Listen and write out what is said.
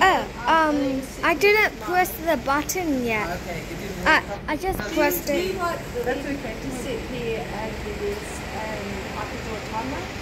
Oh, um, I didn't press the button yet. Okay, uh, I, I just pressed it. Do you like the sit here and do this um, I could do a timer?